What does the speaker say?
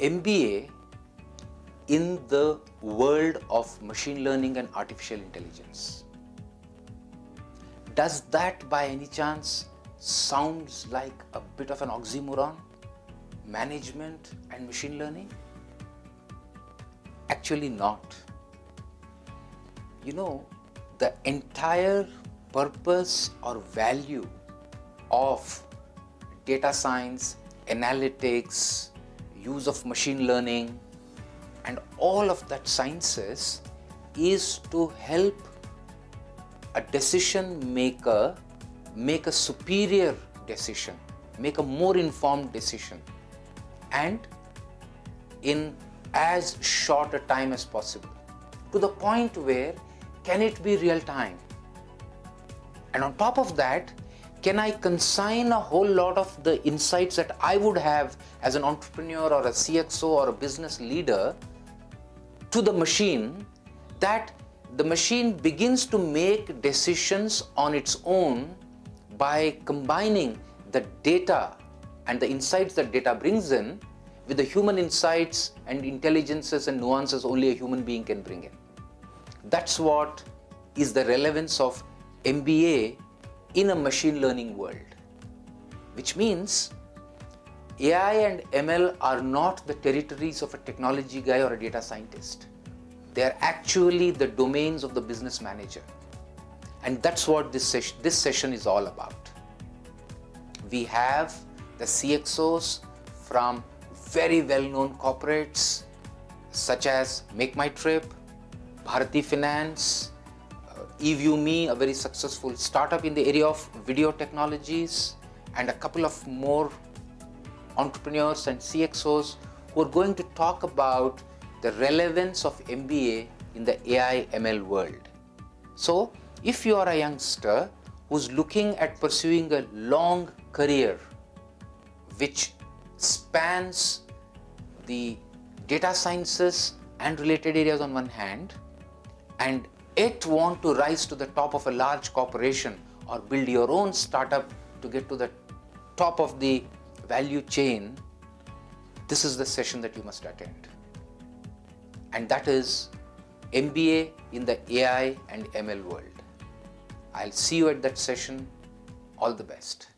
MBA in the world of machine learning and artificial intelligence. Does that by any chance sounds like a bit of an oxymoron? Management and machine learning? Actually, not. You know, the entire purpose or value of data science, analytics, use of machine learning, and all of that sciences is to help a decision maker make a superior decision, make a more informed decision, and in as short a time as possible to the point where can it be real time? And on top of that can i consign a whole lot of the insights that i would have as an entrepreneur or a cxo or a business leader to the machine that the machine begins to make decisions on its own by combining the data and the insights that data brings in with the human insights and intelligences and nuances only a human being can bring in. That's what is the relevance of MBA in a machine learning world. Which means AI and ML are not the territories of a technology guy or a data scientist. They are actually the domains of the business manager. And that's what this, ses- this session is all about. We have the CXOs from very well known corporates such as Make My Trip, Bharati Finance, eViewMe, a very successful startup in the area of video technologies, and a couple of more entrepreneurs and CXOs who are going to talk about the relevance of MBA in the AI ML world. So, if you are a youngster who's looking at pursuing a long career which spans the data sciences and related areas on one hand and it want to rise to the top of a large corporation or build your own startup to get to the top of the value chain this is the session that you must attend and that is MBA in the AI and ML world. I'll see you at that session. All the best.